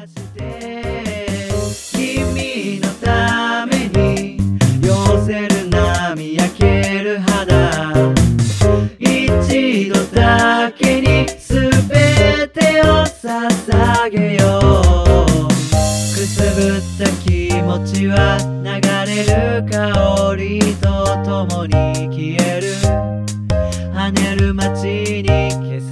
して君のために寄せる波焼ける肌。一度だけに全てを捧げよう。くすぶった気持ちは流れる香りと共に消える。跳ねる街に毛先が窓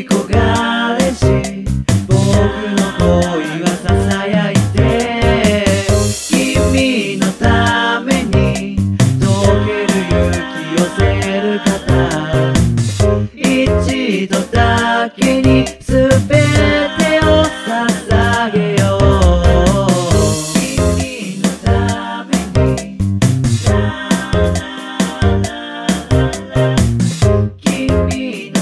い木僕の恋はささやいて君のために溶ける勇気をせる方一度だけに全てを捧げよう君のために君の